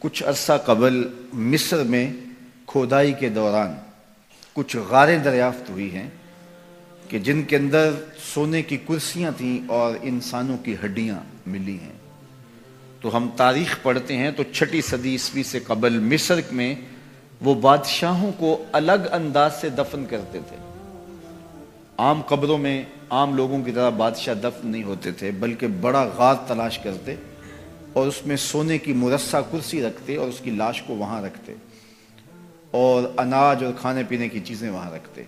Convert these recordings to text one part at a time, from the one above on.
کچھ عرصہ قبل مصر میں کھودائی کے دوران کچھ غاریں دریافت ہوئی ہیں کہ جن کے اندر سونے کی کرسیاں تھیں اور انسانوں کی ہڈیاں ملی ہیں۔ تو ہم تاریخ پڑھتے ہیں تو چھٹی صدی عیسوی سے قبل مصر میں وہ بادشاہوں کو الگ انداز سے دفن کرتے تھے۔ عام قبروں میں عام لوگوں کی طرح بادشاہ دفن نہیں ہوتے تھے، بلکہ بڑا غار تلاش کرتے اور اس میں سونے کی مرسہ کرسی رکھتے اور اس کی لاش کو وہاں رکھتے اور اناج اور کھانے پینے کی چیزیں وہاں رکھتے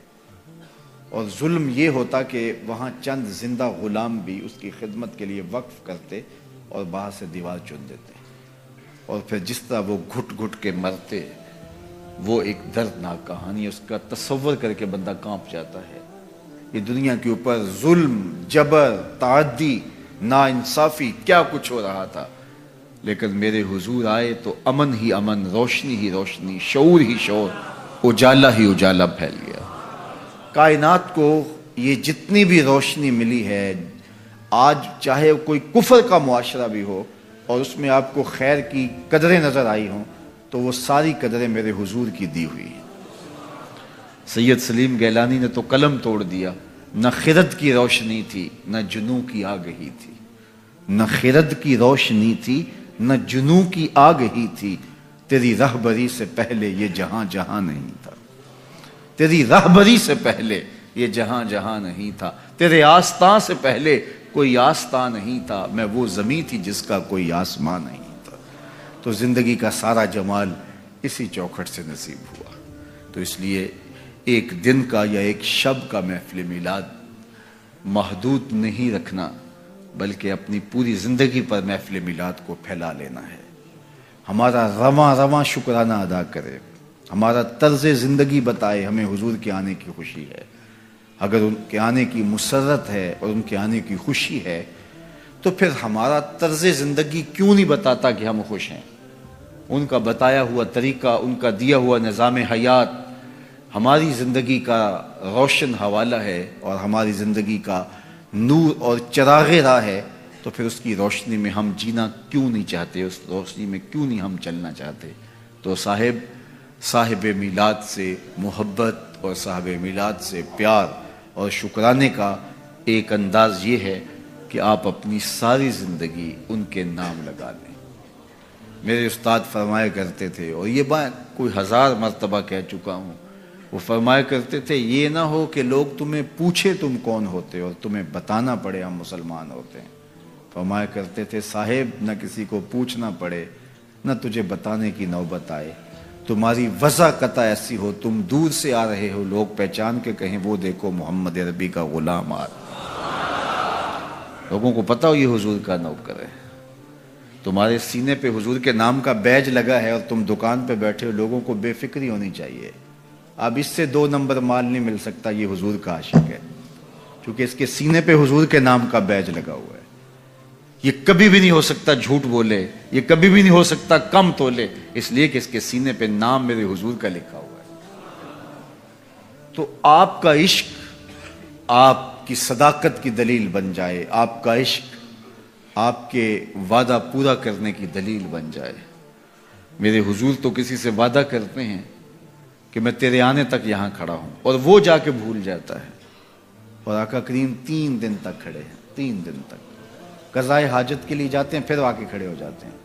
اور ظلم یہ ہوتا کہ وہاں چند زندہ غلام بھی اس کی خدمت کے لیے وقف کرتے اور باہر سے دیوار چن دیتے اور پھر جس طرح وہ گھٹ گھٹ کے مرتے، وہ ایک دردناک کہانی اس کا تصور کر کے بندہ کانپ جاتا ہے۔ یہ دنیا کے اوپر ظلم، جبر، تعدی نا انصافی کیا کچھ ہو رہا تھا۔ لیکن میرے حضور آئے تو امن ہی امن، روشنی ہی روشنی، شعور ہی شعور، اجالا ہی اجالا پھیل گیا۔ کائنات کو یہ جتنی بھی روشنی ملی ہے، آج چاہے کوئی کفر کا معاشرہ بھی ہو اور اس میں آپ کو خیر کی قدریں نظر آئی ہوں، تو وہ ساری قدریں میرے حضور کی دی ہوئی ہیں۔ سید سلیم گیلانی نے تو قلم توڑ دیا۔ نہ خرد کی روشنی تھی، نہ جنو کی آگہی تھی۔ نہ خرد کی روشنی تھی نہ جنو کی آگ ہی تھی، تیری رہبری سے پہلے یہ جہاں جہاں نہیں تھا۔ تیری رہبری سے پہلے یہ جہاں جہاں نہیں تھا۔ تیرے آستان سے پہلے کوئی آستان نہیں تھا۔ میں وہ زمین تھی جس کا کوئی آسمان نہیں تھا۔ تو زندگی کا سارا جمال اسی چوکھٹ سے نصیب ہوا۔ تو اس لیے ایک دن کا یا ایک شب کا محفل میلاد محدود نہیں رکھنا بلکہ اپنی پوری زندگی پر محفل میلاد کو پھیلا لینا ہے۔ ہمارا رواں رواں شکرانہ ادا کرے۔ ہمارا طرز زندگی بتائے ہمیں حضور کے آنے کی خوشی ہے۔ اگر ان کے آنے کی مسرت ہے اور ان کے آنے کی خوشی ہے، تو پھر ہمارا طرز زندگی کیوں نہیں بتاتا کہ ہم خوش ہیں؟ ان کا بتایا ہوا طریقہ، ان کا دیا ہوا نظام حیات ہماری زندگی کا روشن حوالہ ہے اور ہماری زندگی کا نور اور چراغ راہ ہے، تو پھر اس کی روشنی میں ہم جینا کیوں نہیں چاہتے؟ اس روشنی میں کیوں نہیں ہم چلنا چاہتے؟ تو صاحب صاحب میلاد سے محبت اور صاحب میلاد سے پیار اور شکرانے کا ایک انداز یہ ہے کہ آپ اپنی ساری زندگی ان کے نام لگا لیں۔ میرے استاد فرمایا کرتے تھے، اور یہ بات کوئی ہزار مرتبہ کہہ چکا ہوں وہ فرمایا کرتے تھے، یہ نہ ہو کہ لوگ تمہیں پوچھے تم کون ہوتے اور تمہیں بتانا پڑے ہم مسلمان ہوتے ہیں۔ فرمایا کرتے تھے، صاحب نہ کسی کو پوچھنا پڑے، نہ تجھے بتانے کی نوبت آئے۔ تمہاری وضع قطع ایسی ہو، تم دور سے آ رہے ہو، لوگ پہچان کے کہیں، وہ دیکھو محمد عربی کا غلام آ لوگوں کو پتا ہو یہ حضور کا نوکر ہے۔ تمہارے سینے پہ حضور کے نام کا بیج لگا ہے اور تم دکان پہ بیٹھے ہو، لوگوں کو بے فکری ہونی چاہیے۔ اب اس سے دو نمبر مال نہیں مل سکتا، یہ حضور کا عاشق ہے۔ کیونکہ اس کے سینے پہ حضور کے نام کا بیج لگا ہوا ہے۔ یہ کبھی بھی نہیں ہو سکتا جھوٹ بولے، یہ کبھی بھی نہیں ہو سکتا کم تولے۔ اس لیے کہ اس کے سینے پہ نام میرے حضور کا لکھا ہوا ہے۔ تو آپ کا عشق آپ کی صداقت کی دلیل بن جائے۔ آپ کا عشق آپ کے وعدہ پورا کرنے کی دلیل بن جائے۔ میرے حضور تو کسی سے وعدہ کرتے ہیں۔ کہ میں تیرے آنے تک یہاں کھڑا ہوں اور وہ جا کے بھول جاتا ہے۔ اور آقا کریم تین دن تک کھڑے ہیں، تین دن تک۔ قضائے حاجت کے لیے جاتے ہیں، پھر آ کے کھڑے ہو جاتے ہیں۔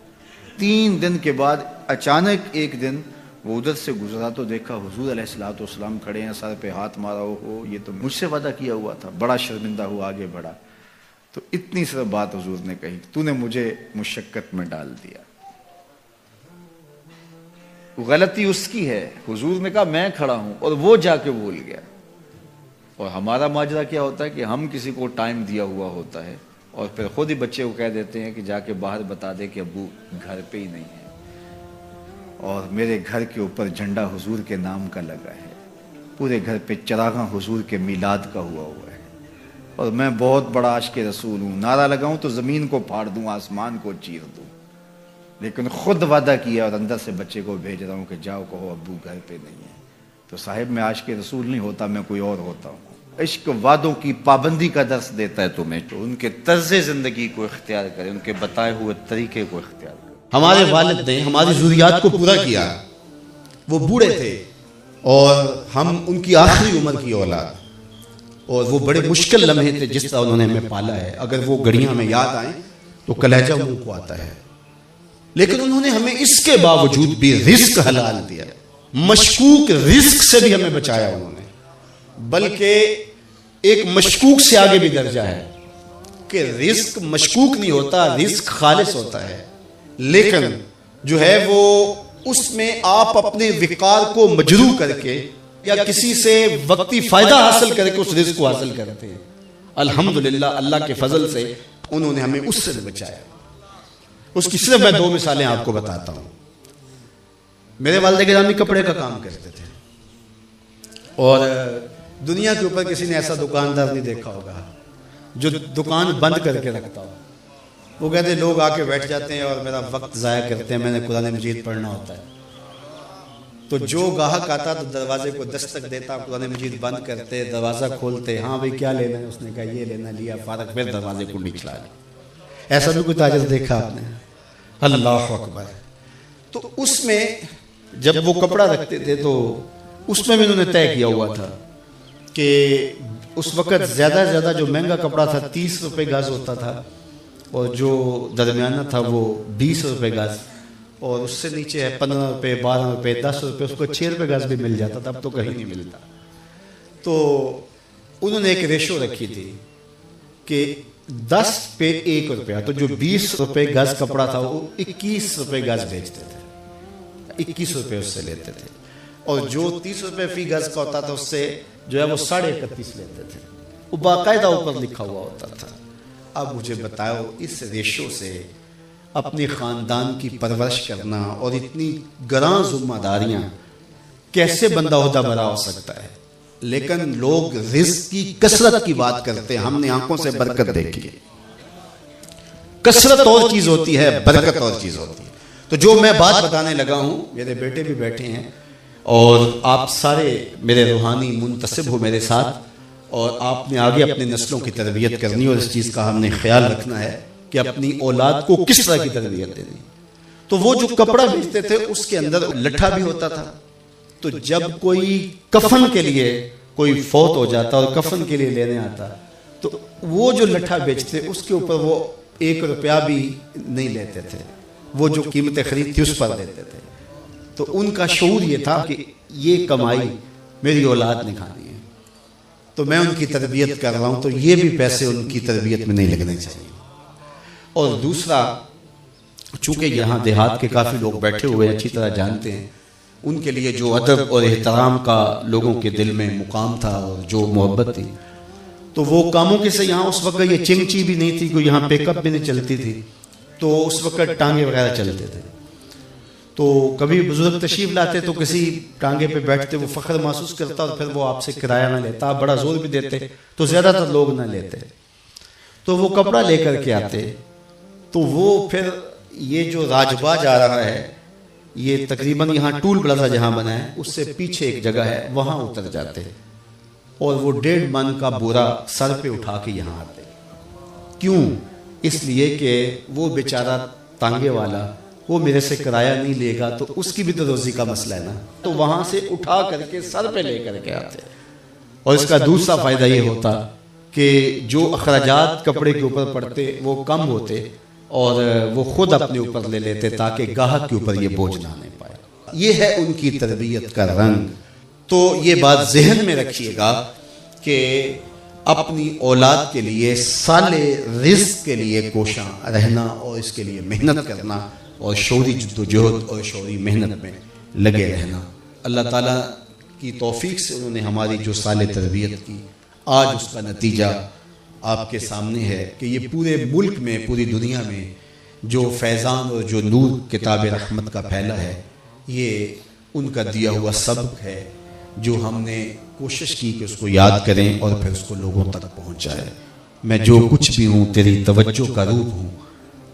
تین دن کے بعد اچانک ایک دن وہ ادھر سے گزرا تو دیکھا حضور علیہ السلاۃ والسلام کھڑے ہیں، سر پہ ہاتھ مارا ہو یہ تو مجھ سے وعدہ کیا ہوا تھا، بڑا شرمندہ ہوا، آگے بڑھا۔ تو اتنی صرف بات حضور نے کہی، تو نے مجھے مشقت میں ڈال دیا۔ غلطی اس کی ہے۔ حضور نے کہا، میں کھڑا ہوں۔ اور وہ جا کے بھول گیا۔ اور ہمارا ماجرا کیا ہوتا ہے کہ ہم کسی کو ٹائم دیا ہوا ہوتا ہے۔ اور پھر خود ہی بچے کو کہہ دیتے ہیں کہ جا کے باہر بتا دے کہ ابو گھر پہ ہی نہیں ہے۔ اور میرے گھر کے اوپر جھنڈا حضور کے نام کا لگا ہے۔ پورے گھر پہ چراغاں حضور کے میلاد کا ہوا ہوا ہے۔ اور میں بہت بڑا عشق رسول ہوں۔ نعرہ لگاؤں تو زمین کو پھاڑ دوں، آسمان کو چیر دوں۔ لیکن خود وعدہ کیا اور اندر سے بچے کو بھیج رہا ہوں کہ جاؤ، کہو، ابو گھر پہ نہیں ہے۔ تو صاحب، میں آج کے رسول نہیں ہوتا، میں کوئی اور ہوتا ہوں۔ عشق وعدوں کی پابندی کا درس دیتا ہے تمہیں۔ تو ان کے طرز زندگی کو اختیار کرے ان کے بتائے ہوئے طریقے کو اختیار کرے ہمارے والد نے ہماری ضروریات کو پورا کیا۔ وہ بوڑھے تھے اور ہم ان کی آخری عمر کی اولاد۔ اور وہ بڑے مشکل لمحے تھے جس طرح انہوں نے ہمیں پالا ہے۔ اگر وہ گڑیاں میں یاد آئیں تو کلیجہ منہ کو آتا ہے۔ لیکن انہوں نے ہمیں اس کے باوجود بھی رزق حلال دیا۔ مشکوک رزق سے بھی ہمیں بچایا انہوں نے۔ بلکہ ایک مشکوک سے آگے بھی درجہ ہے کہ رزق مشکوک نہیں ہوتا، رزق خالص ہوتا ہے۔ لیکن جو ہے وہ اس میں آپ اپنے وقار کو مجرو کر کے یا کسی سے وقتی فائدہ حاصل کر کے اس رزق کو حاصل کرتے ہیں۔ الحمدللہ اللہ کے فضل سے انہوں نے ہمیں اس سے بچایا۔ اس کی صرف میں دو مثالیں آپ کو بتاتا ہوں۔ میرے والد گرامی کپڑے کا کام کرتے تھے۔ اور دنیا کے اوپر کسی نے ایسا دکاندار نہیں دیکھا ہوگا جو دکان بند کر کے رکھتا ہو۔ وہ کہتے ہیں لوگ آ کے بیٹھ جاتے ہیں اور میرا وقت ضائع کرتے ہیں میں نے قرآن مجید پڑھنا ہوتا ہے۔ تو جو گاہک آتا تو دروازے کو دستک دیتا قرآن مجید بند کرتے دروازہ کھولتے ہاں بھائی کیا لینا ہے؟ اس نے کہا یہ لینا لیا فارغ پھر دروازے کو نکلا لیا۔ ایسا بھی کوئی تاجر دیکھا آپ نے؟ اللہ اکبر۔ تو اس میں جب وہ کپڑا رکھتے تھے تو اس میں بھی انہوں نے طے کیا ہوا تھا کہ اس وقت زیادہ زیادہ جو مہنگا کپڑا تھا تیس روپے گاز ہوتا تھا اور جو درمیانہ تھا وہ بیس روپے گاز اور اس سے نیچے ہے پندرہ روپے، بارہ روپے، دس روپے، اس کو چھ روپے گاز بھی مل جاتا تھا، اب تو کہیں نہیں ملتا۔ تو انہوں نے ایک ریشو رکھی تھی کہ دس پہ ایک روپیہ، تو جو بیس روپے گز کپڑا تھا، وہ اکیس روپے گز بیچتے تھے۔ اکیس روپے اس سے لیتے تھے۔ اور جو تیس روپے فی گز کا ہوتا تھا، اس سے جو ہے وہ ساڑھے اکتیس لیتے تھے۔ وہ باقاعدہ اوپر لکھا ہوا ہوتا تھا۔ اب مجھے بتاؤ، اس ریشو سے اپنے خاندان کی پرورش کرنا اور اتنی گراں ذمہ داریاں کیسے بندہ عہدہ بڑا ہو سکتا ہے؟ لیکن لوگ رزق کی کثرت کی بات کرتے ہیں۔ ہم نے آنکھوں سے برکت دیکھی۔ کثرت اور چیز ہوتی ہے، برکت اور چیز ہوتی ہے۔ تو جو میں بات بتانے لگا ہوں، میرے بیٹے بھی بیٹھے ہیں۔ اور آپ سارے میرے روحانی منتصب ہو میرے ساتھ۔ اور آپ نے آگے اپنے نسلوں کی تربیت کرنی اور اس چیز کا ہم نے خیال رکھنا ہے کہ اپنی اولاد کو کس طرح کی تربیت دینی۔ تو وہ جو کپڑا بیچتے تھے، اس کے اندر لٹھا بھی ہوتا تھا۔ تو جب کوئی کفن کے لیے کوئی فوت ہو جاتا اور کفن کے لیے لینے آتا، تو وہ جو لٹھا بیچتے، اس کے اوپر وہ ایک روپیہ بھی نہیں لیتے تھے۔ وہ جو قیمتیں خرید تھی اس پر دیتے تھے۔ تو ان کا شعور یہ تھا کہ یہ کمائی میری اولاد نے کھانی ہے۔ تو میں ان کی تربیت کر رہا ہوں، تو یہ بھی پیسے ان کی تربیت میں نہیں لگنے چاہیے۔ اور دوسرا، چونکہ یہاں دیہات کے کافی لوگ بیٹھے ہوئے اچھی طرح جانتے ہیں ان کے لیے جو ادب اور احترام کا لوگوں کے دل میں مقام تھا اور جو محبت تھی۔ تو وہ کاموں کے سے یہاں اس وقت یہ چنگچی بھی نہیں تھی کوئی یہاں پیک اپ بھی نہیں چلتی تھی۔ تو اس وقت ٹانگے وغیرہ چلتے تھے۔ تو کبھی بزرگ تشریف لاتے تو کسی ٹانگے پہ بیٹھتے وہ فخر محسوس کرتا اور پھر وہ آپ سے کرایہ نہ لیتا آپ بڑا زور بھی دیتے تو زیادہ تر لوگ نہ لیتے۔ تو وہ کپڑا لے کر کے آتے۔ تو وہ پھر یہ جو راجباج آ رہا ہے یہ تقریباً یہاں ٹول پلازا جہاں بنا ہے، اس سے پیچھے ایک جگہ ہے، وہاں اتر جاتے اور وہ ڈیڑھ من کا بورا سر پہ اٹھا کے یہاں آتے کیوں؟ اس لیے کہ وہ بیچارہ تانگے والا، وہ میرے سے کرایہ نہیں لے گا تو اس کی بھی تو روزی کا مسئلہ ہے نا۔ تو وہاں سے اٹھا کر کے سر پہ لے کر کے آتے اور اس کا دوسرا فائدہ یہ ہوتا کہ جو اخراجات کپڑے کے اوپر پڑتے وہ کم ہوتے اور وہ خود اپنے اوپر لے لیتے تاکہ گاہک کے اوپر یہ بوجھ نہ آنے پائے۔ یہ ہے ان کی تربیت کا رنگ۔ تو یہ بات ذہن میں رکھیے گا کہ اپنی اولاد کے لیے، سال رزق کے لیے کوشاں رہنا اور اس کے لیے محنت کرنا اور شوری جد و جہد اور شوری محنت میں لگے رہنا۔ اللہ تعالیٰ کی توفیق سے انہوں نے ہماری جو سال تربیت کی، آج اس کا نتیجہ آپ کے سامنے ہے کہ یہ پورے ملک میں، پوری دنیا میں جو فیضان اور جو نور کتاب رحمت کا پھیلا ہے، یہ ان کا دیا ہوا سبق ہے جو ہم نے کوشش کی کہ اس کو یاد کریں اور پھر اس کو لوگوں تک پہنچائے۔ میں جو کچھ بھی ہوں، تیری توجہ کا روپ ہوں،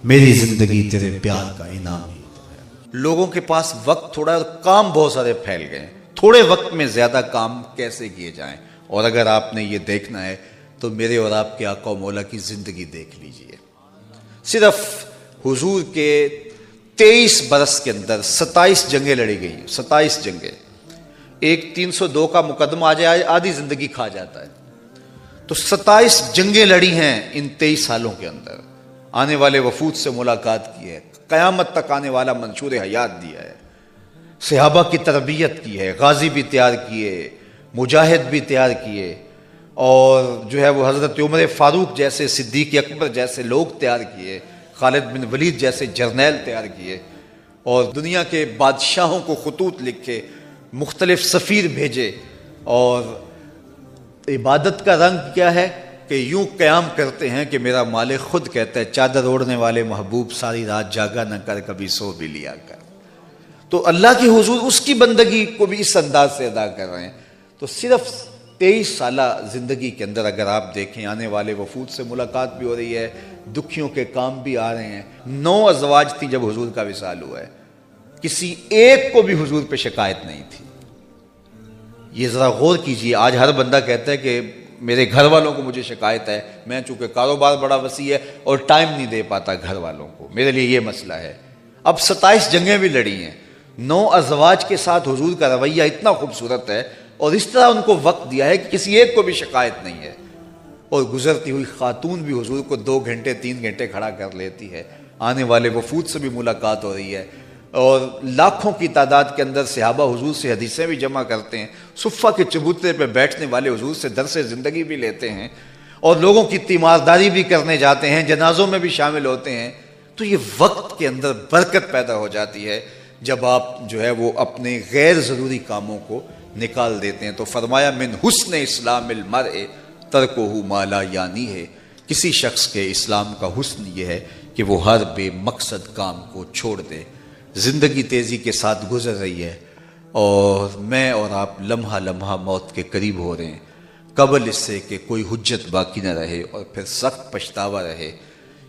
میری زندگی تیرے پیار کا انعام ہی لوگوں کے پاس وقت تھوڑا کام بہت سارے پھیل گئے۔ تھوڑے وقت میں زیادہ کام کیسے کیے جائیں؟ اور اگر آپ نے یہ دیکھنا ہے تو میرے اور آپ کے آقا و مولا کی زندگی دیکھ لیجیے۔ صرف حضور کے تیئیس برس کے اندر ستائیس جنگیں لڑی گئی ستائیس جنگیں۔ ایک تین سو دو کا مقدمہ آ جائے آدھی زندگی کھا جاتا ہے۔ تو ستائیس جنگیں لڑی ہیں ان تیئیس سالوں کے اندر۔ آنے والے وفود سے ملاقات کی ہے۔ قیامت تک آنے والا منشور حیات دیا ہے۔ صحابہ کی تربیت کی ہے۔ غازی بھی تیار کیے۔ مجاہد بھی تیار کیے۔ اور جو ہے وہ حضرت عمر فاروق جیسے صدیق اکبر جیسے لوگ تیار کیے، خالد بن ولید جیسے جرنیل تیار کیے اور دنیا کے بادشاہوں کو خطوط لکھے، مختلف سفیر بھیجے اور عبادت کا رنگ کیا ہے کہ یوں قیام کرتے ہیں کہ میرا مالک خود کہتا ہے، چادر اوڑھنے والے محبوب ساری رات جاگا نہ کر، کبھی سو بھی لیا کر۔ تو اللہ کی حضور اس کی بندگی کو بھی اس انداز سے ادا کر رہے ہیں۔ تو صرف تیئیس سالہ زندگی کے اندر اگر آپ دیکھیں، آنے والے وفود سے ملاقات بھی ہو رہی ہے، دکھیوں کے کام بھی آ رہے ہیں۔ نو ازواج تھی جب حضور کا وصال ہوا ہے۔ کسی ایک کو بھی حضور پہ شکایت نہیں تھی۔ یہ ذرا غور کیجیے، آج ہر بندہ کہتا ہے کہ میرے گھر والوں کو مجھے شکایت ہے، میں چونکہ کاروبار بڑا وسیع ہے اور ٹائم نہیں دے پاتا گھر والوں کو۔ میرے لیے یہ مسئلہ ہے۔ اب ستائیس جنگیں بھی لڑی ہیں۔ نو ازواج کے ساتھ حضور کا رویہ اتنا خوبصورت ہے اور اس طرح ان کو وقت دیا ہے کہ کسی ایک کو بھی شکایت نہیں ہے۔ اور گزرتی ہوئی خاتون بھی حضور کو دو گھنٹے، تین گھنٹے کھڑا کر لیتی ہے۔ آنے والے وفود سے بھی ملاقات ہو رہی ہے۔ اور لاکھوں کی تعداد کے اندر صحابہ حضور سے حدیثیں بھی جمع کرتے ہیں۔ صفہ کے چبوترے پہ بیٹھنے والے حضور سے درس زندگی بھی لیتے ہیں۔ اور لوگوں کی تیمارداری بھی کرنے جاتے ہیں، جنازوں میں بھی شامل ہوتے ہیں۔ تو یہ وقت کے اندر برکت پیدا ہو جاتی ہے جب آپ جو ہے وہ اپنے غیر ضروری کاموں کو نکال دیتے ہیں تو فرمایا، من حسن اسلام المرء ترکو مالا یعنی ہے۔ کسی شخص کے اسلام کا حسن یہ ہے کہ وہ ہر بے مقصد کام کو چھوڑ دے۔ زندگی تیزی کے ساتھ گزر رہی ہے اور میں اور آپ لمحہ لمحہ موت کے قریب ہو رہے ہیں۔ قبل اس سے کہ کوئی حجت باقی نہ رہے اور پھر سخت پچھتاوا رہے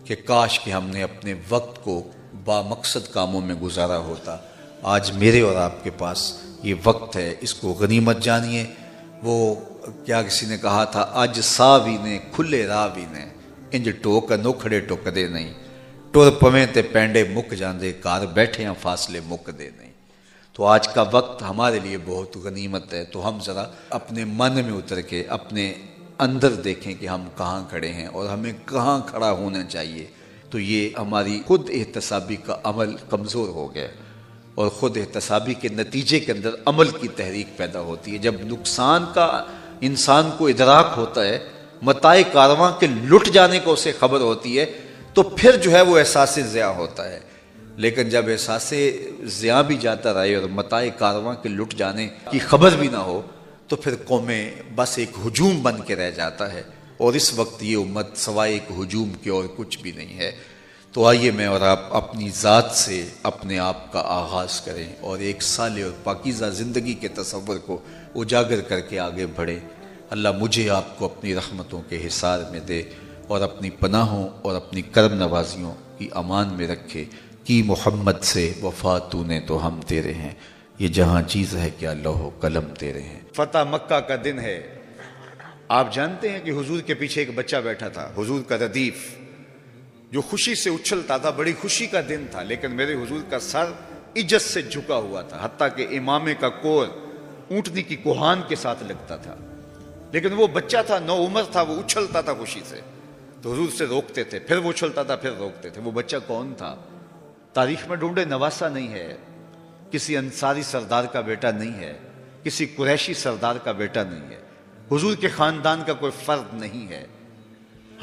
کہ کاش کہ ہم نے اپنے وقت کو با مقصد کاموں میں گزارا ہوتا۔ آج میرے اور آپ کے پاس یہ وقت ہے، اس کو غنیمت جانیے۔ وہ کیا کسی نے کہا تھا، آج سا بھی نے، کھلے راہ بھی نے، انج ٹوک نو کھڑے ٹوک دے نہیں۔ ٹور پویں تے پینڈے مک جاندے کار بیٹھے ہیں فاصلے مک دے نہیں۔ تو آج کا وقت ہمارے لیے بہت غنیمت ہے۔ تو ہم ذرا اپنے من میں اتر کے، اپنے اندر دیکھیں کہ ہم کہاں کھڑے ہیں اور ہمیں کہاں کھڑا ہونا چاہیے۔ تو یہ ہماری خود احتسابی کا عمل کمزور ہو گیا۔ اور خود احتسابی کے نتیجے کے اندر عمل کی تحریک پیدا ہوتی ہے۔ جب نقصان کا انسان کو ادراک ہوتا ہے متائے کارواں کے لٹ جانے کو اسے خبر ہوتی ہے، تو پھر جو ہے وہ احساس ضیاء ہوتا ہے۔ لیکن جب احساس ضیاء بھی جاتا رہے اور متائے کارواں کے لٹ جانے کی خبر بھی نہ ہو، تو پھر قومیں بس ایک ہجوم بن کے رہ جاتا ہے۔ اور اس وقت یہ امت سوائے ایک ہجوم کے اور کچھ بھی نہیں ہے۔ تو آئیے میں اور آپ اپنی ذات سے اپنے آپ کا آغاز کریں اور ایک سال اور پاکیزہ زندگی کے تصور کو اجاگر کر کے آگے بڑھیں۔ اللہ مجھے آپ کو اپنی رحمتوں کے حصار میں دے اور اپنی پناہوں اور اپنی کرم نوازیوں کی امان میں رکھے کہ محمد سے وفا تو نے تو ہم تیرے ہیں۔ یہ جہاں چیز ہے کیا لوہ قلم تیرے ہیں۔ فتح مکہ کا دن ہے۔ آپ جانتے ہیں کہ حضور کے پیچھے ایک بچہ بیٹھا تھا، حضور کا ردیف۔ جو خوشی سے اچھلتا تھا، بڑی خوشی کا دن تھا، لیکن میرے حضور کا سر عجت سے جھکا ہوا تھا، حتیٰ کہ امامے کا کور اونٹنی کی کوہان کے ساتھ لگتا تھا۔ لیکن وہ بچہ تھا، نو عمر تھا، وہ اچھلتا تھا خوشی سے۔ تو حضور سے روکتے تھے، پھر وہ چھلتا تھا، پھر روکتے تھے۔ وہ بچہ کون تھا؟ تاریخ میں ڈھونڈے، نواسا نہیں ہے۔ کسی انصاری سردار کا بیٹا نہیں ہے، کسی قریشی سردار کا بیٹا نہیں ہے۔ حضور کے خاندان کا کوئی فرد نہیں ہے۔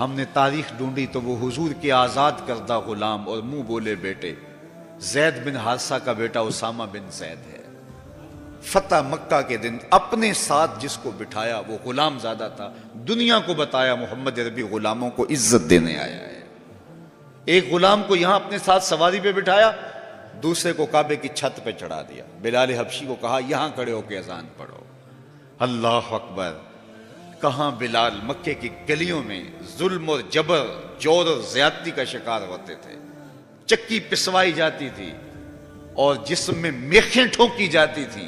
ہم نے تاریخ ڈھونڈی تو وہ حضور کے آزاد کردہ غلام اور منہ بولے بیٹے، زید بن حادثہ کا بیٹا اسامہ بن زید ہے۔ فتح مکہ کے دن اپنے ساتھ جس کو بٹھایا وہ غلام زیادہ تھا، دنیا کو بتایا محمد عربی غلاموں کو عزت دینے آیا ہے۔ ایک غلام کو یہاں اپنے ساتھ سواری پہ بٹھایا، دوسرے کو کعبے کی چھت پہ چڑھا دیا۔ بلال حبشی کو کہا، یہاں کھڑے ہو کے اذان پڑھو۔ اللہ اکبر۔ کہاں بلال مکے کی گلیوں میں ظلم اور جبر، جور اور زیادتی کا شکار ہوتے تھے۔ چکی پسوائی جاتی تھی اور جسم میں میخیں ٹھونکی جاتی تھی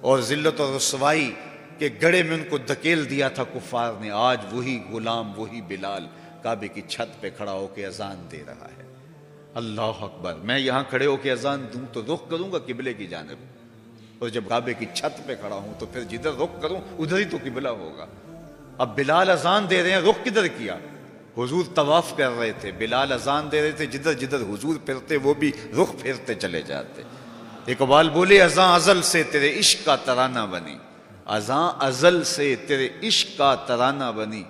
اور ذلت اور رسوائی کے گڑے میں ان کو دکیل دیا تھا کفار نے۔ آج وہی غلام، وہی بلال کعبے کی چھت پہ کھڑا ہو کے اذان دے رہا ہے۔ اللہ اکبر، میں یہاں کھڑے ہو کے اذان دوں تو رخ کروں گا قبلے کی جانب۔ اور جب کعبے کی چھت پہ کھڑا ہوں تو پھر جدھر رخ کروں، ادھر ہی تو قبلہ ہوگا۔ اب بلال اذان دے رہے ہیں، رخ کدھر کیا؟ حضور طواف کر رہے تھے، بلال اذان دے رہے تھے، جدھر جدھر حضور پھرتے، وہ بھی رخ پھرتے چلے جاتے۔ اقبال بولے ازاں ازل سے تیرے عشق کا ترانہ بنی۔ ازاں ازل سے تیرے عشق کا ترانہ بنی۔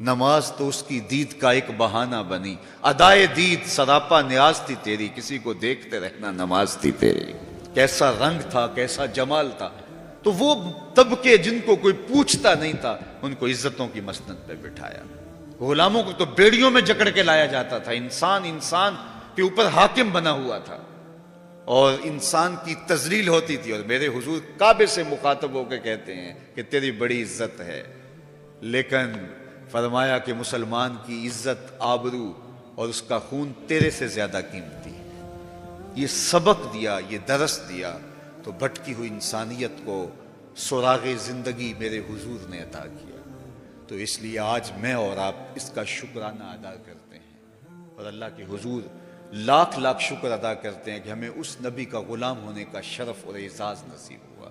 نماز تو اس کی دید کا ایک بہانہ بنی۔ ادائے دید، سراپا نیاز تھی تیری، کسی کو دیکھتے رہنا نماز تھی تیری۔ کیسا رنگ تھا، کیسا جمال تھا۔ تو وہ طبقے جن کو کوئی پوچھتا نہیں تھا، ان کو عزتوں کی مسند پہ بٹھایا۔ غلاموں کو تو بیڑیوں میں جکڑ کے لایا جاتا تھا۔ انسان انسان کے اوپر حاکم بنا ہوا تھا۔ اور انسان کی تزلیل ہوتی تھی۔ اور میرے حضور کعبے سے مخاطب ہو کے کہتے ہیں کہ تیری بڑی عزت ہے۔ لیکن فرمایا کہ مسلمان کی عزت آبرو اور اس کا خون تیرے سے زیادہ قیمتی ہے یہ سبق دیا، یہ درس دیا تو بھٹکی ہوئی انسانیت کو سراغ زندگی میرے حضور نے عطا کیا۔ تو اس لیے آج میں اور آپ اس کا شکرانہ ادا کرتے ہیں۔ اور اللہ کے حضور لاکھ لاکھ شکر ادا کرتے ہیں کہ ہمیں اس نبی کا غلام ہونے کا شرف اور اعزاز نصیب ہوا۔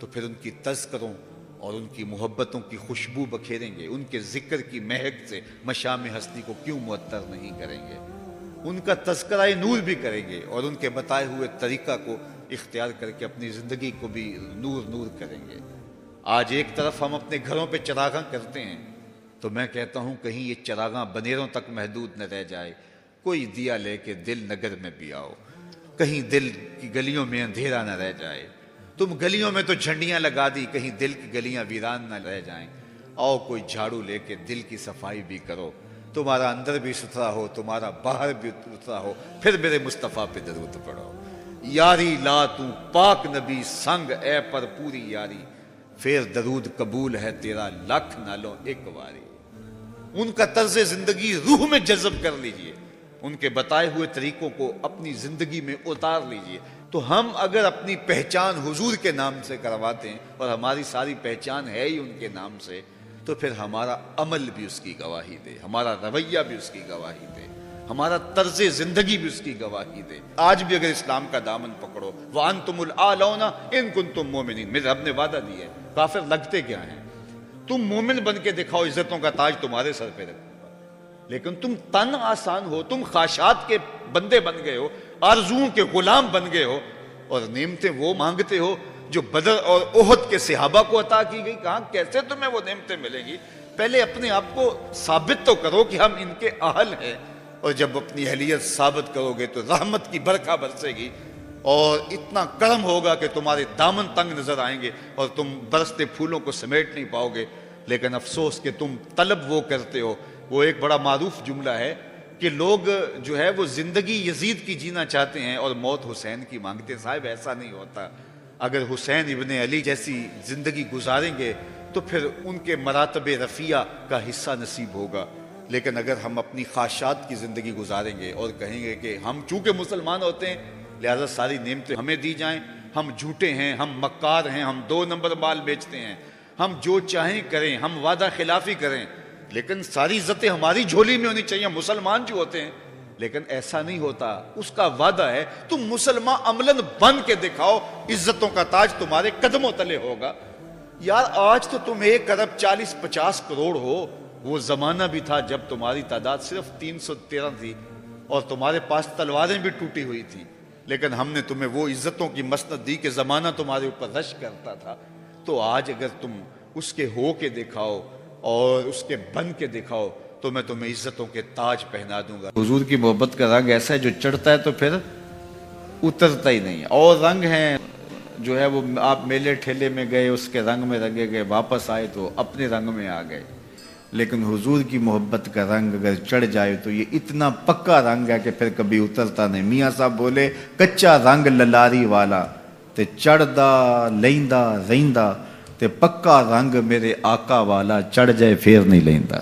تو پھر ان کی تذکروں اور ان کی محبتوں کی خوشبو بکھیریں گے۔ ان کے ذکر کی مہک سے مشام ہستی کو کیوں معطر نہیں کریں گے؟ ان کا تذکرہ نور بھی کریں گے اور ان کے بتائے ہوئے طریقہ کو اختیار کر کے اپنی زندگی کو بھی نور نور کریں گے۔ آج ایک طرف ہم اپنے گھروں پہ چراغاں کرتے ہیں تو میں کہتا ہوں کہیں یہ چراغاں بنیروں تک محدود نہ رہ جائے۔ کوئی دیا لے کے دل نگر میں بھی آؤ۔ کہیں دل کی گلیوں میں اندھیرا نہ رہ جائے۔ تم گلیوں میں تو جھنڈیاں لگا دی، کہیں دل کی گلیاں ویران نہ رہ جائیں۔ آؤ کوئی جھاڑو لے کے دل کی صفائی بھی کرو۔ تمہارا اندر بھی ستھرا ہو، تمہارا باہر بھی ستھرا ہو، پھر میرے مصطفیٰ پہ درود پڑھو۔ یاری لا تو پاک نبی سنگ، اے پر پوری یاری۔ پھر درود قبول ہے تیرا لکھ نالوں ایک واری۔ ان کا طرز زندگی روح میں جذب کر لیجیے۔ ان کے بتائے ہوئے طریقوں کو اپنی زندگی میں اتار لیجیے۔ تو ہم اگر اپنی پہچان حضور کے نام سے کرواتے ہیں اور ہماری ساری پہچان ہے ہی ان کے نام سے تو پھر ہمارا عمل بھی اس کی گواہی دے، ہمارا رویہ بھی اس کی گواہی دے، ہمارا طرز زندگی بھی اس کی گواہی دے۔ آج بھی اگر اسلام کا دامن پکڑو وان تم ان کن تم مومنین، میرے رب نے وعدہ دی ہے، کافر لگتے کیا ہیں؟ تم مومن بن کے دکھاؤ، عزتوں کا تاج تمہارے سر پہ رکھوں گا۔ لیکن تم تن آسان ہو، تم خواہشات کے بندے بن گئے ہو، آرزوؤں کے غلام بن گئے ہو اور نعمتیں وہ مانگتے ہو جو بدر اور عہد کے صحابہ کو عطا کی گئی، کہاں کیسے تمہیں وہ نعمتیں ملیں گی؟ پہلے اپنے آپ کو ثابت تو کرو کہ ہم ان کے اہل ہیں، اور جب اپنی اہلیت ثابت کرو گے تو رحمت کی برکھا برسے گی، اور اتنا کرم ہوگا کہ تمہارے دامن تنگ نظر آئیں گے اور تم برستے پھولوں کو سمیٹ نہیں پاؤ گے۔ لیکن افسوس کہ تم طلب وہ کرتے ہو۔ وہ ایک بڑا معروف جملہ ہے کہ لوگ جو ہے وہ زندگی یزید کی جینا چاہتے ہیں اور موت حسین کی مانگتے ہیں۔ صاحب، ایسا نہیں ہوتا۔ اگر حسین ابن علی جیسی زندگی گزاریں گے تو پھر ان کے مراتب رفیہ کا حصہ نصیب ہوگا۔ لیکن اگر ہم اپنی خواہشات کی زندگی گزاریں گے اور کہیں گے کہ ہم چونکہ مسلمان ہوتے ہیں، لہذا ساری نعمتیں ہمیں دی جائیں۔ ہم جھوٹے ہیں، ہم مکار ہیں، ہم دو نمبر مال بیچتے ہیں۔ ہم جو چاہیں کریں، ہم وعدہ خلافی کریں۔ لیکن ساری عزتیں ہماری جھولی میں ہونی چاہیے۔ مسلمان جو ہوتے ہیں لیکن ایسا نہیں ہوتا۔ اس کا وعدہ ہے، تم مسلمان عملاً بن کے دکھاؤ، عزتوں کا تاج تمہارے قدموں تلے ہوگا۔ یار، آج تو تم ایک ارب چالیس پچاس کروڑ ہو۔ وہ زمانہ بھی تھا جب تمہاری تعداد صرف تین سو تیرہ تھی اور تمہارے پاس تلواریں بھی ٹوٹی ہوئی تھی لیکن ہم نے تمہیں وہ عزتوں کی مسند دی کہ زمانہ تمہارے اوپر رش کرتا تھا۔ تو آج اگر تم اس کے ہو کے دکھاؤ اور اس کے بن کے دکھاؤ تو میں تمہیں عزتوں کے تاج پہنا دوں گا۔ حضور کی محبت کا رنگ ایسا ہے جو چڑھتا ہے تو پھر اترتا ہی نہیں اور رنگ ہیں جو ہے وہ آپ میلے ٹھیلے میں گئے، اس کے رنگ میں رنگے گئے، واپس آئے تو اپنے رنگ میں آ گئے۔ لیکن حضور کی محبت کا رنگ اگر چڑھ جائے تو یہ اتنا پکا رنگ ہے کہ پھر کبھی اترتا نہیں۔ میاں صاحب بولے، کچا رنگ للاری والا، تے چڑھدا، لیندا، ریندا، تے پکا رنگ میرے آقا والا، چڑھ جائے پھر نہیں لیندا۔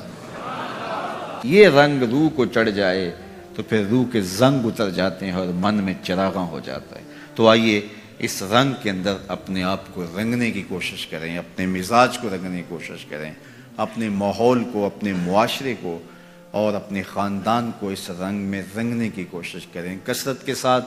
یہ رنگ روح کو چڑھ جائے تو پھر روح کے زنگ اتر جاتے ہیں اور من میں چراغاں ہو جاتا ہے تو آئیے اس رنگ کے اندر اپنے آپ کو رنگنے کی کوشش کریں، اپنے مزاج کو رنگنے کی کوشش کریں، اپنے ماحول کو، اپنے معاشرے کو اور اپنے خاندان کو اس رنگ میں رنگنے کی کوشش کریں۔ کثرت کے ساتھ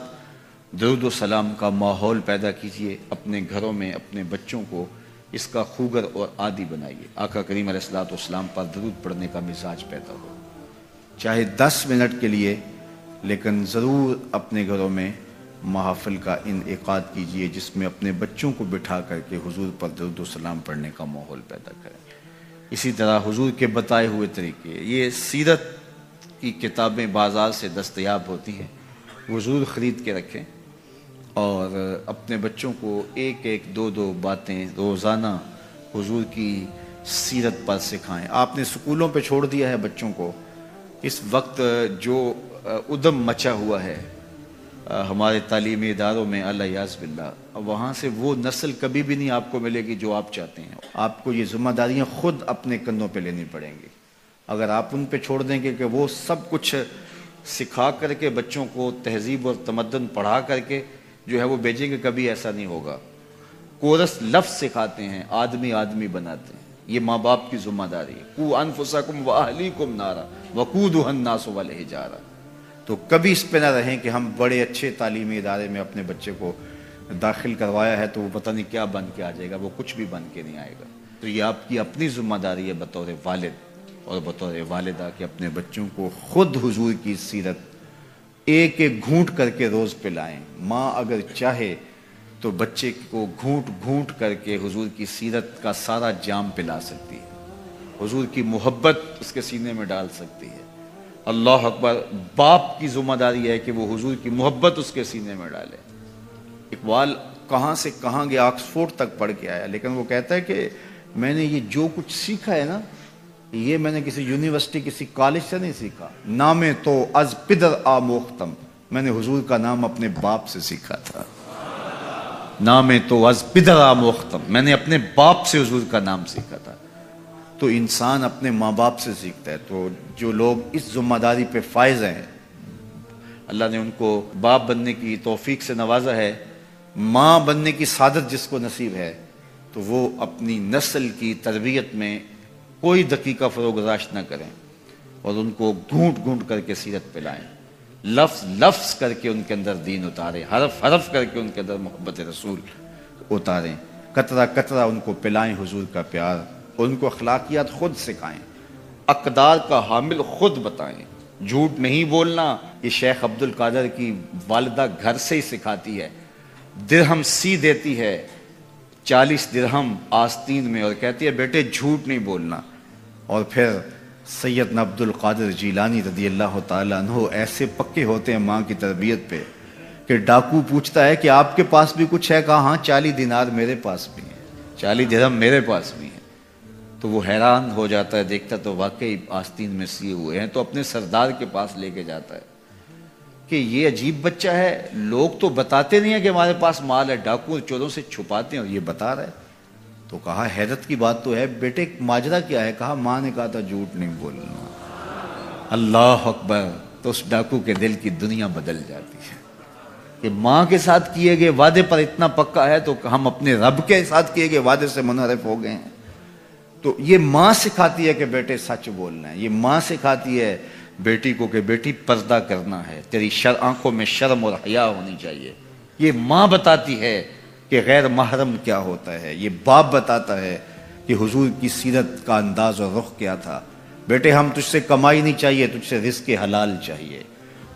درود و سلام کا ماحول پیدا کیجیے، اپنے گھروں میں، اپنے بچوں کو اس کا خوگر اور عادی بنائیے۔ آقا کریم علیہ السلاۃ والسلام پر درود پڑھنے کا مزاج پیدا ہو۔ چاہے دس منٹ کے لیے، لیکن ضرور اپنے گھروں میں محافل کا انعقاد کیجیے جس میں اپنے بچوں کو بٹھا کر کے حضور پر درود و سلام پڑھنے کا ماحول پیدا کریں۔ اسی طرح حضور کے بتائے ہوئے طریقے، یہ سیرت کی کتابیں بازار سے دستیاب ہوتی ہیں حضور خرید کے رکھیں اور اپنے بچوں کو ایک ایک دو دو باتیں روزانہ حضور کی سیرت پر سکھائیں۔ آپ نے سکولوں پہ چھوڑ دیا ہے بچوں کو اس وقت جو ادم مچا ہوا ہے ہمارے تعلیمی اداروں میں اللہ یاز باللہ وہاں سے وہ نسل کبھی بھی نہیں آپ کو ملے گی جو آپ چاہتے ہیں۔ آپ کو یہ ذمہ داریاں خود اپنے کندھوں پہ لینی پڑیں گی۔ اگر آپ ان پہ چھوڑ دیں گے کہ وہ سب کچھ سکھا کر کے بچوں کو تہذیب اور تمدن پڑھا کر کے جو ہے وہ بھیجیں گے، کبھی ایسا نہیں ہوگا۔ کورس لفظ سکھاتے ہیں، آدمی آدمی بناتے ہیں۔ یہ ماں باپ کی ذمہ داری ہے۔ کو انفسکم و اہلیکم نارا وقودها الناس والحجارہ۔ تو کبھی اس پہ نہ رہیں کہ ہم بڑے اچھے تعلیمی ادارے میں اپنے بچے کو داخل کروایا ہے تو وہ پتہ نہیں کیا بن کے آ جائے گا، وہ کچھ بھی بن کے نہیں آئے گا۔ تو یہ آپ کی اپنی ذمہ داری ہے بطور والد، اور بطور والدہ کہ اپنے بچوں کو خود حضور کی سیرت ایک ایک گھونٹ کر کے روز پلائیں۔ ماں اگر چاہے تو بچے کو گھونٹ گھونٹ کر کے حضور کی سیرت کا سارا جام پلا سکتی ہے۔ حضور کی محبت اس کے سینے میں ڈال سکتی ہے۔ اللہ اکبر باپ کی ذمہ داری ہے کہ وہ حضور کی محبت اس کے سینے میں ڈالے۔ اقبال کہاں سے کہاں گیا آکسفورڈ تک پڑھ کے آیا، لیکن وہ کہتا ہے کہ میں نے یہ جو کچھ سیکھا ہے نا، یہ میں نے کسی یونیورسٹی، کسی کالج سے نہیں سیکھا۔ نام تو از پدر آ موختم۔ میں نے حضور کا نام اپنے باپ سے سیکھا تھا۔ نام تو از پدر آ موختم میں نے اپنے باپ سے حضور کا نام سیکھا تھا۔ تو انسان اپنے ماں باپ سے سیکھتا ہے۔ تو جو لوگ اس ذمہ داری پہ فائز ہیں، اللہ نے ان کو باپ بننے کی توفیق سے نوازا ہے۔ ماں بننے کی سعادت جس کو نصیب ہے، تو وہ اپنی نسل کی تربیت میں کوئی دقیقہ فروغ راش نہ کریں اور ان کو گھونٹ گھونٹ کر کے سیرت پہ لائیں۔ لفظ لفظ کر کے ان کے اندر دین اتاریں حرف حرف کر کے ان کے اندر محبت رسول اتاریں قطرہ قطرہ ان کو پلائیں حضور کا پیار، ان کو اخلاقیات خود سکھائیں۔ اقدار کا حامل خود بتائیں۔ جھوٹ نہیں بولنا، یہ شیخ عبد القادر کی والدہ گھر سے ہی سکھاتی ہے۔ درہم سی دیتی ہے، چالیس درہم آستین میں اور کہتی ہے، بیٹے جھوٹ نہیں بولنا۔ اور پھر سید عبد القادر جیلانی رضی اللہ تعالیٰ عنہ ایسے پکے ہوتے ہیں ماں کی تربیت پہ کہ ڈاکو پوچھتا ہے کہ آپ کے پاس بھی کچھ ہے؟ کہا ہاں چالی دینار میرے پاس بھی ہے چالی درہم میرے پاس بھی ہے تو وہ حیران ہو جاتا ہے، دیکھتا تو واقعی آستین میں سیے ہوئے ہیں۔ تو اپنے سردار کے پاس لے کے جاتا ہے کہ یہ عجیب بچہ ہے۔ لوگ تو بتاتے نہیں ہیں کہ ہمارے پاس مال ہے۔ ڈاکو چوروں سے چھپاتے ہیں اور یہ بتا رہا ہے۔ تو کہا، حیرت کی بات تو ہے، بیٹے، ماجرا کیا ہے؟ کہا، ماں نے کہا تھا، جھوٹ نہیں بولنا۔ اللہ اکبر، تو اس ڈاکو کے دل کی دنیا بدل جاتی ہے۔ کہ ماں کے ساتھ کیے گئے وعدے پر اتنا پکا ہے، تو ہم اپنے رب کے ساتھ کیے گئے وعدے سے منحرف ہو گئے ہیں۔ تو یہ ماں سکھاتی ہے کہ بیٹے، سچ بولنا ہے۔ یہ ماں سکھاتی ہے بیٹی کو کہ بیٹی، پردہ کرنا ہے۔ تیری شر، آنکھوں میں شرم اور حیا ہونی چاہیے۔ یہ ماں بتاتی ہے کہ غیر محرم کیا ہوتا ہے؟ یہ باپ بتاتا ہے کہ حضور کی سیرت کا انداز اور رخ کیا تھا۔ بیٹے، ہم تجھ سے کمائی نہیں چاہیے، تجھ سے رزق حلال چاہیے۔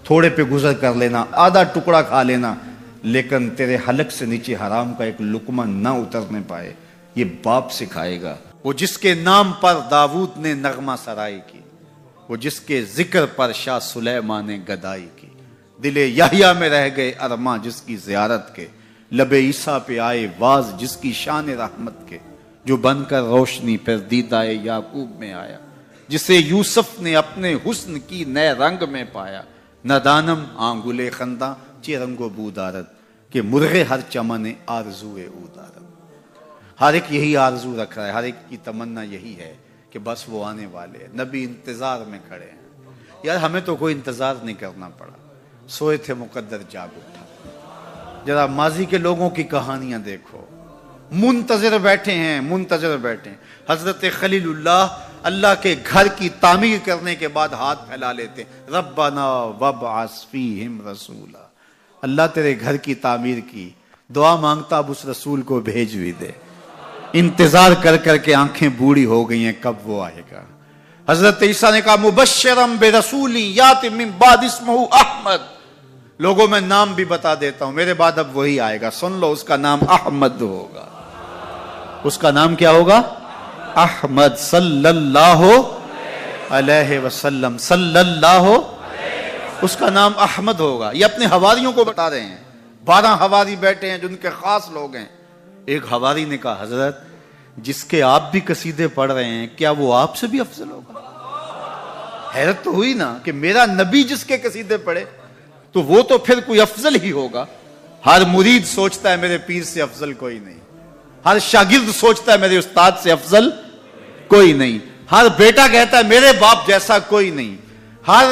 تھوڑے پہ گزر کر لینا، آدھا ٹکڑا کھا لینا، لیکن تیرے حلق سے نیچے حرام کا ایک لکمہ نہ اترنے پائے۔ یہ باپ سکھائے گا۔ وہ جس کے نام پر داود نے نغمہ سرائی کی، وہ جس کے ذکر پر شاہ سلیمان نے گدائی کی۔ دل یحییٰ میں رہ گئے ارما جس کی زیارت کے لب عیسیٰ پہ آئے واز جس کی شان رحمت کے، جو بن کر روشنی پھر دیدہ یعقوب میں آیا، جسے یوسف نے اپنے حسن کی نئے رنگ میں پایا۔ نہ دانم آنگلے خندہ چرنگ و بودارت کہ مرغے ہر چمن آرزو اودارت ہر ایک یہی آرزو رکھ رہا ہے، ہر ایک کی تمنا یہی ہے کہ بس وہ آنے والے نبی انتظار میں کھڑے ہیں۔ یار ہمیں تو کوئی انتظار نہیں کرنا پڑا۔ سوئے تھے مقدر جاگ اٹھا ذرا ماضی کے لوگوں کی کہانیاں دیکھو۔ منتظر بیٹھے ہیں، منتظر بیٹھے ہیں۔ حضرت خلیل اللہ اللہ کے گھر کی تعمیر کرنے کے بعد ہاتھ پھیلا لیتے ربنا وب آسفیم رسولا۔ اللہ تیرے گھر کی تعمیر کی دعا مانگتا اب اس رسول کو بھیج بھی دے۔ انتظار کر کر کے آنکھیں بوڑھی ہو گئی ہیں، کب وہ آئے گا؟ حضرت عیسیٰ نے کہا، مبشرم بے رسولی یات من بعد اسمہ احمد۔ لوگوں میں نام بھی بتا دیتا ہوں، میرے بعد اب وہی آئے گا۔ سن لو، اس کا نام احمد ہوگا۔ اس کا نام کیا ہوگا؟ احمد صلی اللہ علیہ وسلم۔ صلی اللہ اس کا نام احمد ہوگا۔ یہ اپنے حواریوں کو بتا رہے ہیں۔ بارہ حواری بیٹھے ہیں جن کے خاص لوگ ہیں۔ ایک حواری نے کہا، حضرت، جس کے آپ بھی قصیدے پڑھ رہے ہیں، کیا وہ آپ سے بھی افضل ہوگا؟ حیرت تو ہوئی نا کہ میرا نبی جس کے قصیدے پڑھے تو وہ تو پھر کوئی افضل ہی ہوگا۔ ہر مرید سوچتا ہے میرے پیر سے افضل کوئی نہیں۔ ہر شاگرد سوچتا ہے میرے استاد سے افضل کوئی نہیں۔ ہر بیٹا کہتا ہے میرے باپ جیسا کوئی نہیں۔ ہر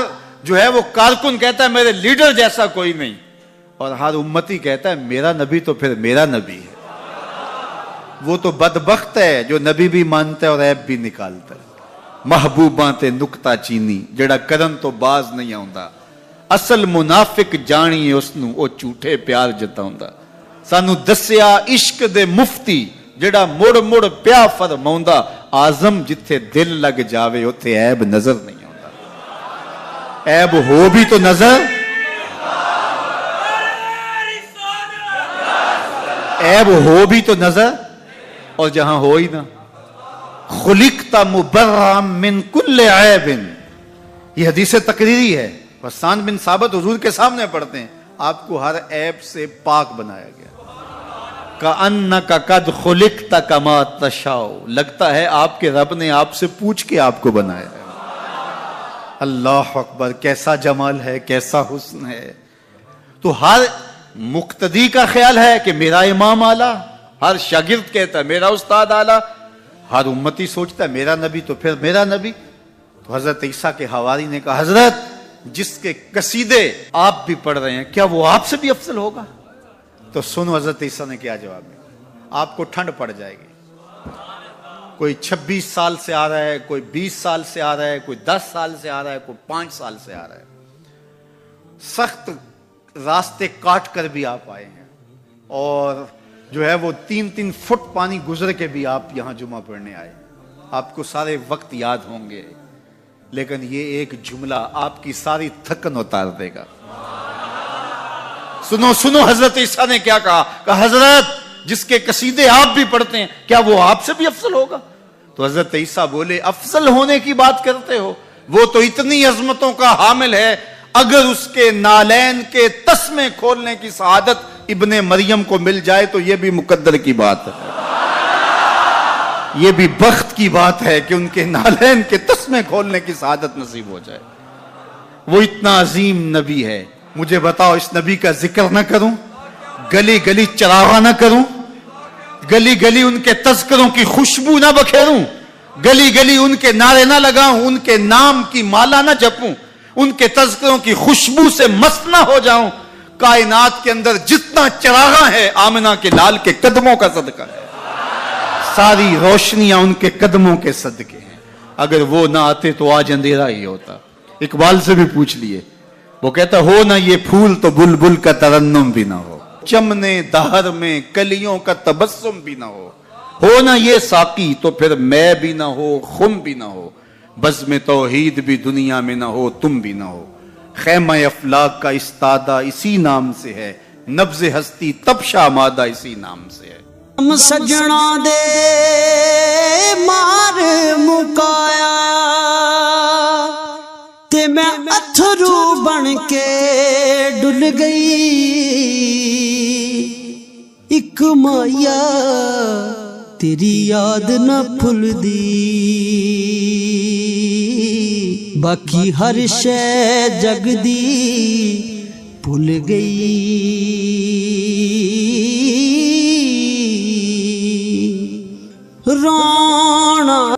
جو ہے وہ کارکن کہتا ہے میرے لیڈر جیسا کوئی نہیں۔ اور ہر امتی کہتا ہے میرا نبی تو پھر میرا نبی ہے۔ وہ تو بدبخت ہے جو نبی بھی مانتا ہے اور عیب بھی نکالتا ہے۔ محبوباں تے نکتا چینی، جڑا کرن تو باز نہیں آوندا۔ اصل منافق جانی اس نو او جھوٹے پیار جتاوندا سانو دسیا عشق دے مفتی جڑا مڑ مڑ پیا فرماوندا اعظم جتھے دل لگ جاوے، اوتھے عیب نظر نہیں آوندا۔ عیب ہو بھی تو نظر۔ عیب ہو بھی تو نظر۔ اور جہاں ہو ہی نہ خلقتا مبرم من کل عیب۔ یہ حدیث تقریری ہے۔ وسان بن ثابت حضور کے سامنے پڑھتے ہیں، آپ کو ہر عیب سے پاک بنایا گیا۔ کا ان کا قد خلقتا کما تشاؤ۔ لگتا ہے آپ کے رب نے آپ سے پوچھ کے آپ کو بنایا ہے۔ اللہ اکبر، کیسا جمال ہے، کیسا حسن ہے۔ تو ہر مقتدی کا خیال ہے کہ میرا امام آلہ، ہر شاگرد کہتا ہے میرا استاد آلہ۔ ہر امتی سوچتا ہے میرا نبی تو پھر میرا نبی۔ تو حضرت عیسیٰ کے حواری نے کہا، حضرت جس کے قصیدے آپ بھی پڑھ رہے ہیں، کیا وہ آپ سے بھی افضل ہوگا؟ تو سنو، حضرت عیسیٰ نے کیا جواب دیا؟ آپ کو ٹھنڈ پڑ جائے گی۔ کوئی چھبیس سال سے آ رہا ہے، کوئی بیس سال سے آ رہا ہے، کوئی دس سال سے آ رہا ہے، کوئی پانچ سال سے آ رہا ہے۔ سخت راستے کاٹ کر بھی آپ آئے ہیں۔ اور جو ہے وہ تین تین فٹ پانی گزر کے بھی آپ یہاں جمعہ پڑھنے آئے آپ کو سارے وقت یاد ہوں گے۔ لیکن یہ ایک جملہ آپ کی ساری تھکن اتار دے گا۔ سنو سنو، حضرت عیسیٰ نے کیا کہا؟ کہ حضرت، جس کے قصیدے آپ بھی پڑھتے ہیں، کیا وہ آپ سے بھی افضل ہوگا؟ تو حضرت عیسیٰ بولے، افضل ہونے کی بات کرتے ہو۔ وہ تو اتنی عظمتوں کا حامل ہے، اگر اس کے نالین کے تسمے کھولنے کی سعادت ابن مریم کو مل جائے تو یہ بھی مقدر کی بات ہے۔ یہ بھی بخت کی بات ہے کہ ان کے نالین کے تسمے کھولنے کی سعادت نصیب ہو جائے۔ وہ اتنا عظیم نبی ہے۔ مجھے بتاؤ، اس نبی کا ذکر نہ کروں، گلی گلی چراغا نہ کروں، گلی گلی ان کے تذکروں کی خوشبو نہ بکھیروں، گلی گلی ان کے نعرے نہ لگاؤں، ان کے نام کی مالا نہ جپوں، ان کے تذکروں کی خوشبو سے مست نہ ہو جاؤں۔ کائنات کے اندر جتنا چراغا ہے آمنا کے لال کے قدموں کا صدقہ ہے۔ ساری روشنیاں ان کے قدموں کے صدقے ہیں۔ اگر وہ نہ آتے تو آج اندھیرا ہی ہوتا۔ اقبال سے بھی پوچھ لیے۔ وہ کہتا، ہو نہ یہ پھول تو بل بل کا ترنم بھی نہ ہو۔ چمنے دہر میں کلیوں کا تبسم بھی نہ ہو۔ ہو نہ یہ ساقی تو پھر میں بھی نہ ہو، خم بھی نہ ہو۔ بز میں توحید بھی دنیا میں نہ ہو، تم بھی نہ ہو۔ خیمہ افلاق کا استادہ اسی نام سے ہے۔ نبز ہستی تب مادہ اسی نام سے ہے۔ ہم سجنا دے مار مکایا تے میں اتھرو بن کے ڈل گئی ایک مایا تیری یاد نہ پھل دی باقی ہر شے جگ دی بھول رانا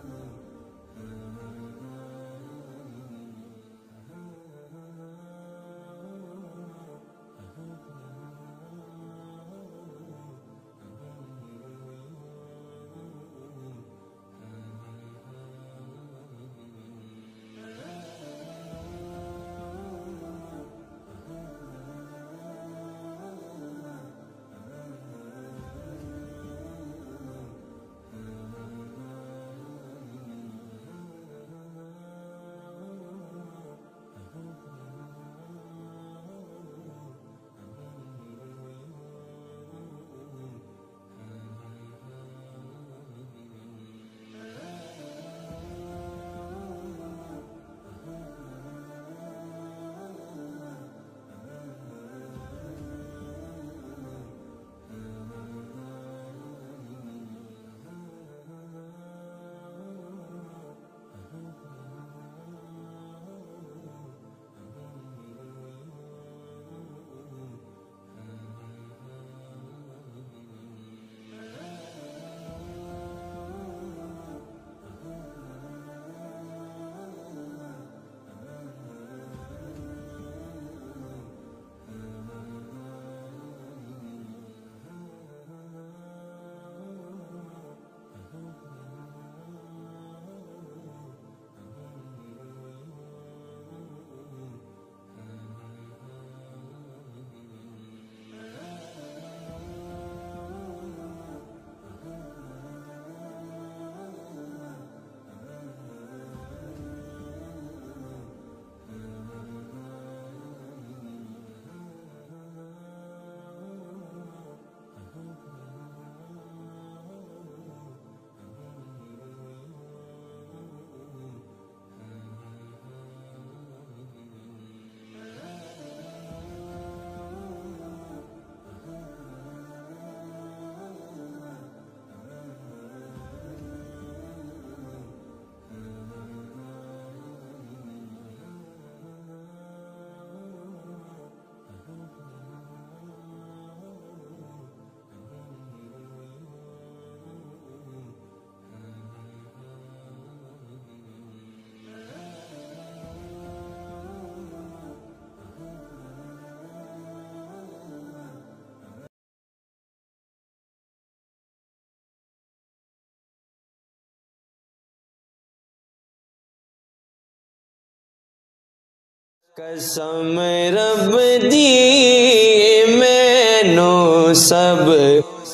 قسم رب دی مینو سب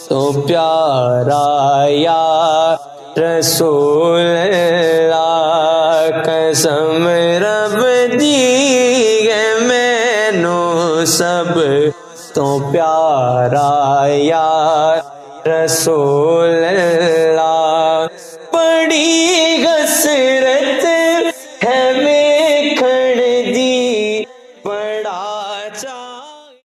تو پیارا یا رسول اللہ قسم رب دی مینو سب تو پیارا یا